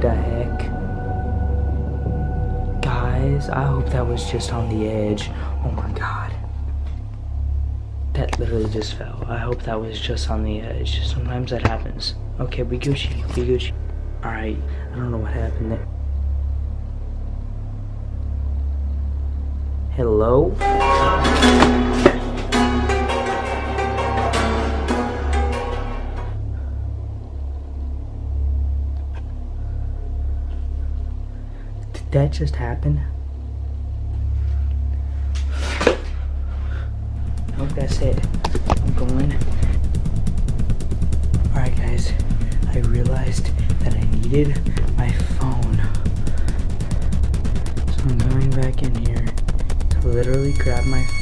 The heck? Guys, I hope that was just on the edge. Oh my god. That literally just fell. I hope that was just on the edge. Sometimes that happens. Okay, we Gucci. We Gucci. Alright, I don't know what happened there. Hello? That just happen? Nope, that's it. I'm going. Alright, guys. I realized that I needed my phone. So I'm going back in here to literally grab my Oh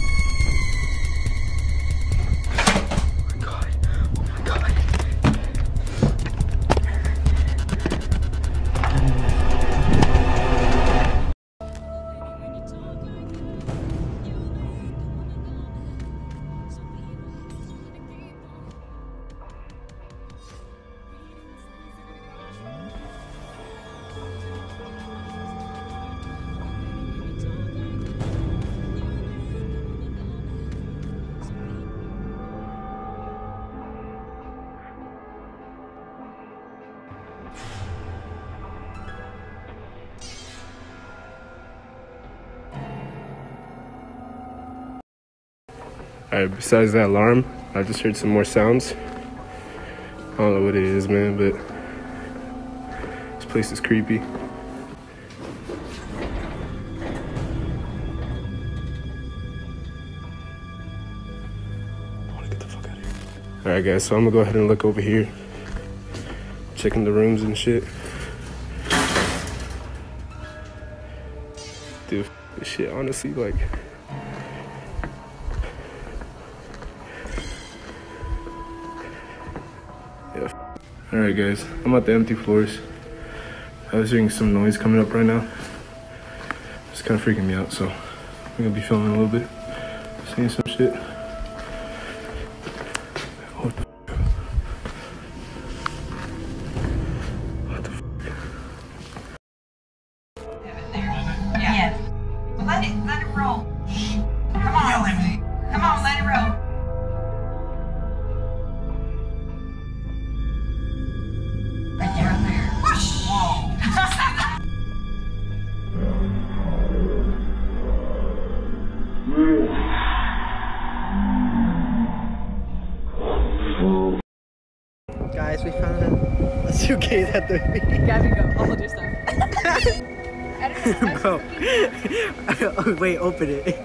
Alright, besides that alarm, I just heard some more sounds. I don't know what it is, man, but this place is creepy. I wanna get the fuck out of here. Alright, guys, so I'm gonna go ahead and look over here, checking the rooms and shit. Dude, this shit, honestly, like. All right, guys, I'm at the empty floors. I was hearing some noise coming up right now. It's kind of freaking me out, so I'm gonna be filming a little bit, seeing some shit. A, a suitcase at the Gabby, go. I'll hold your stuff. Bro. wait, open it.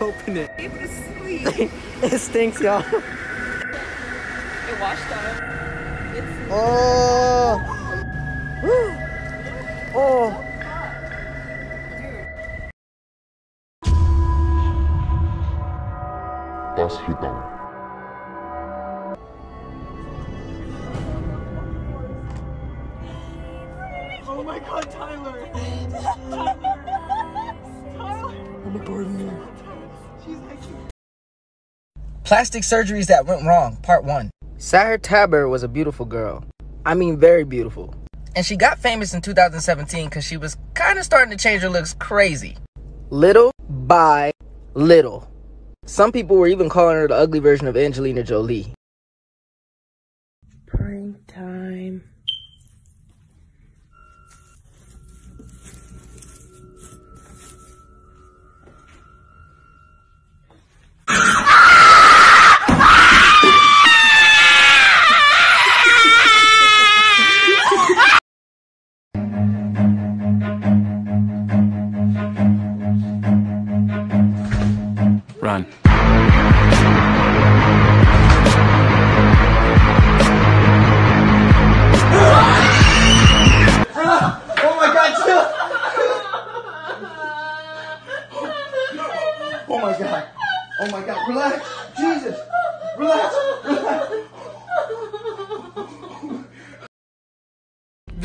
open it. it stinks, y'all. It washed up. It's Oh. oh. Oh Oh my god, Tyler! tyler Plastic surgeries that went wrong, part one. Sahar Tabar was a beautiful girl. I mean, very beautiful. And she got famous in 2017 because she was kind of starting to change her looks crazy. Little by little. Some people were even calling her the ugly version of Angelina Jolie. Prank time.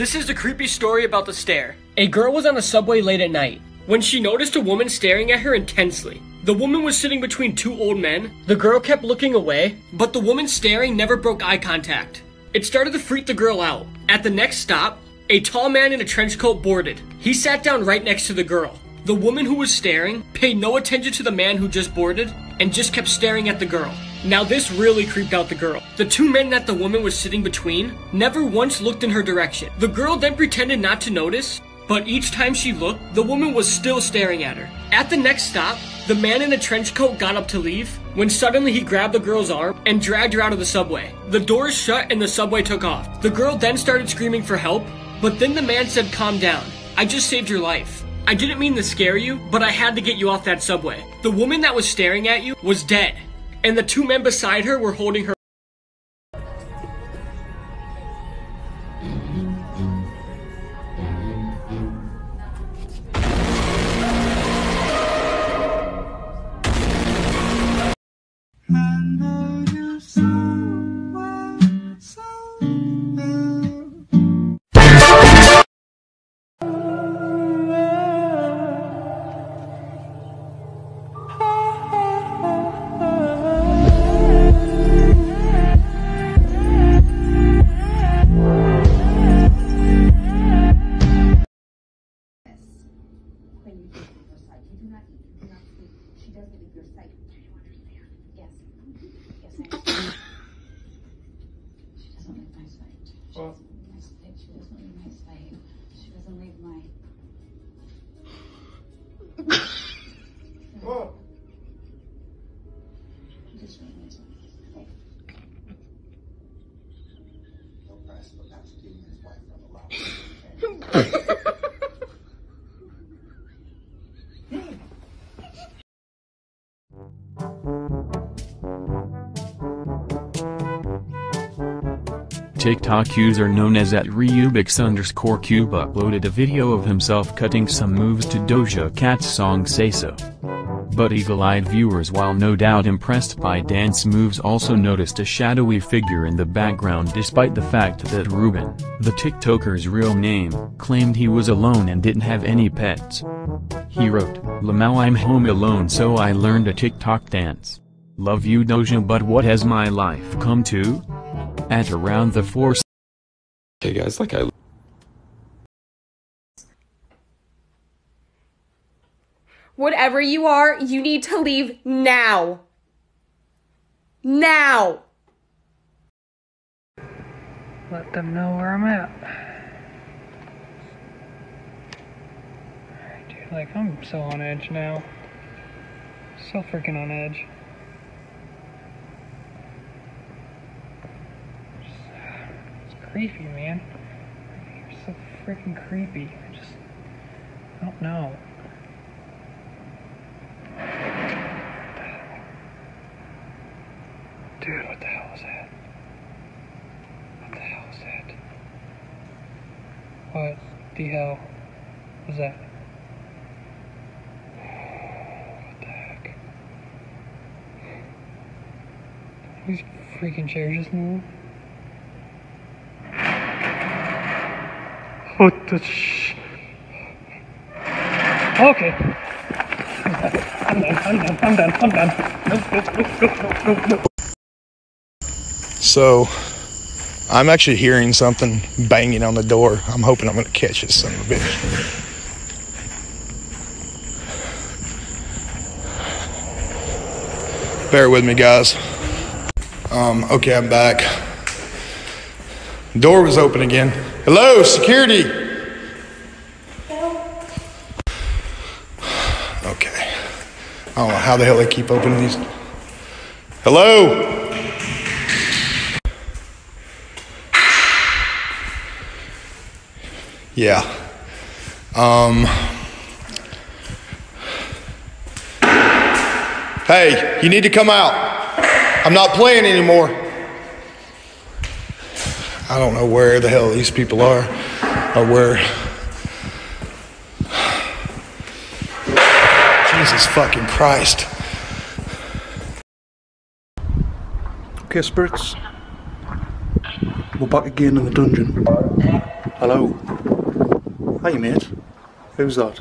This is the creepy story about the stare. A girl was on the subway late at night when she noticed a woman staring at her intensely. The woman was sitting between two old men. The girl kept looking away, but the woman staring never broke eye contact. It started to freak the girl out. At the next stop, a tall man in a trench coat boarded. He sat down right next to the girl. The woman who was staring paid no attention to the man who just boarded and just kept staring at the girl. Now this really creeped out the girl. The two men that the woman was sitting between never once looked in her direction. The girl then pretended not to notice, but each time she looked, the woman was still staring at her. At the next stop, the man in the trench coat got up to leave when suddenly he grabbed the girl's arm and dragged her out of the subway. The doors shut and the subway took off. The girl then started screaming for help, but then the man said, Calm down. I just saved your life. I didn't mean to scare you, but I had to get you off that subway. The woman that was staring at you was dead, and the two men beside her were holding her. TikTok user known as at Ryubix underscore Cube uploaded a video of himself cutting some moves to Doja Cat's song Say So. But eagle-eyed viewers while no doubt impressed by dance moves also noticed a shadowy figure in the background despite the fact that Ruben, the TikToker's real name, claimed he was alone and didn't have any pets. He wrote, Lamau I'm home alone so I learned a TikTok dance. Love you Doja but what has my life come to? At around the 4 Hey guys, like I Whatever you are, you need to leave now. Now. Let them know where I'm at. Dude, like, I'm so on edge now. So freaking on edge. It's creepy, man. You're so freaking creepy. I just. I don't know. Dude, what the hell is that? What the hell is that? What hell was that? What the heck? These freaking chairs just moved. What the sh? Okay. I'm done. I'm done. I'm done. I'm done. Nope, nope, nope, nope, nope. So, I'm actually hearing something banging on the door. I'm hoping I'm going to catch this son of a bitch. Bear with me, guys. Um, okay, I'm back. Door was open again. Hello, security. Okay. I don't know how the hell they keep opening these. Hello. Yeah. Um. Hey, you need to come out. I'm not playing anymore. I don't know where the hell these people are or where. Jesus fucking Christ. Okay, spirits. We're back again in the dungeon. Hello. Hey, mate. Who's that?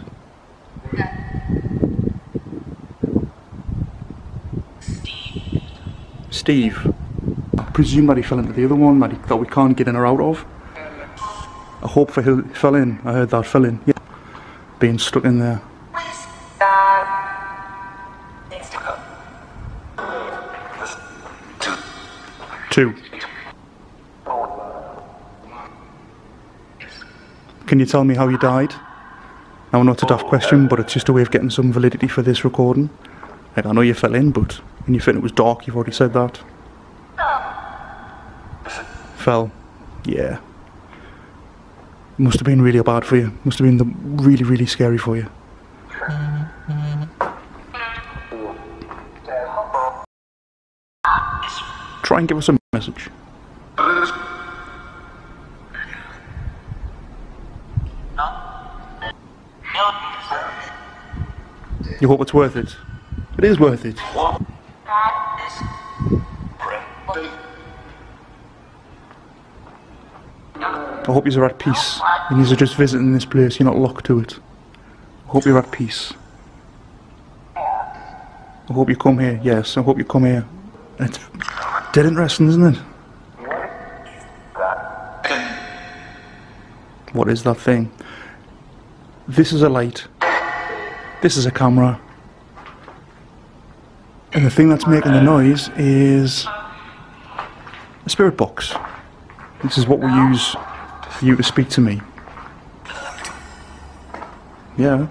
Steve. I presume that he fell into the other one that, he, that we can't get in or out of. I hope for he fell in. I heard that fell in. Yeah. Being stuck in there. Two. Can you tell me how you died? Now, not a daft question, but it's just a way of getting some validity for this recording. Like, I know you fell in, but when you felt it was dark, you've already said that. Fell. Yeah. Must have been really bad for you. Must have been the, really, really scary for you. Try and give us a message. You hope it's worth it. It is worth it. I hope you're at peace. And you're just visiting this place, you're not locked to it. I hope you're at peace. I hope you come here, yes, I hope you come here. It's dead interesting, isn't it? What is that thing? This is a light. This is a camera. And the thing that's making the noise is a spirit box. This is what we use for you to speak to me. Yeah.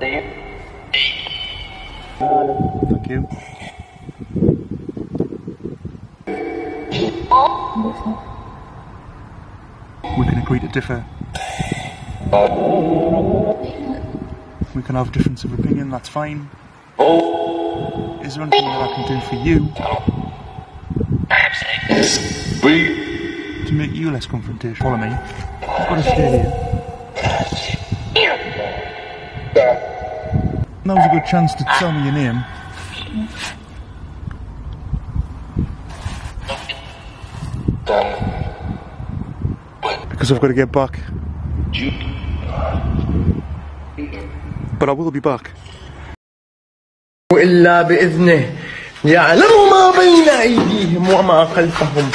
Thank you. We can agree to differ. We can have difference of opinion, that's fine. Is there anything that I can do for you? To make you less confrontational. Follow me. I've got to stay here. Now's a good chance to tell me your name. Because I've got to get back. But I will be back. إلا بإذنه يعلم ما بين أيديهم وما خلفهم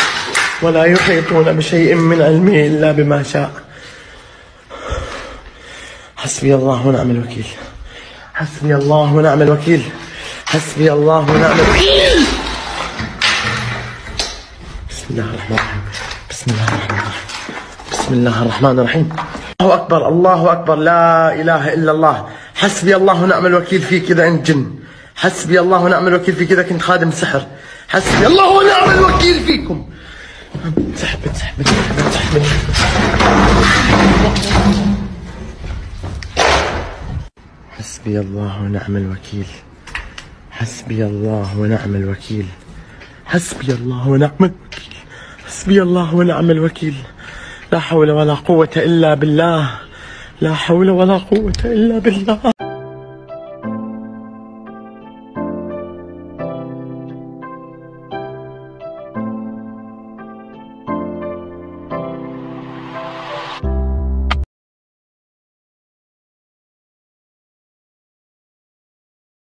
ولا يحيطون بشيء من علمه إلا بما شاء. حسبي الله ونعم الوكيل. حسبي الله ونعم الوكيل. حسبي الله ونعم الوكيل. بسم الله الرحمن الرحيم. بسم الله الرحمن الرحيم. بسم الله الرحمن الرحيم. الله أكبر الله أكبر لا إله إلا الله. حسبي الله ونعم الوكيل فيك إذا أنت جن. حسبي الله ونعم الوكيل فيك إذا كنت خادم سحر. حسبي الله ونعم الوكيل فيكم. تحبت تحبت تحبت تحبت حسبي الله ونعم الوكيل. حسبي الله ونعم الوكيل. حسبي الله ونعم الوكيل. حسبي الله ونعم الوكيل. لا حول ولا قوة إلا بالله. لا حول ولا قوة إلا بالله.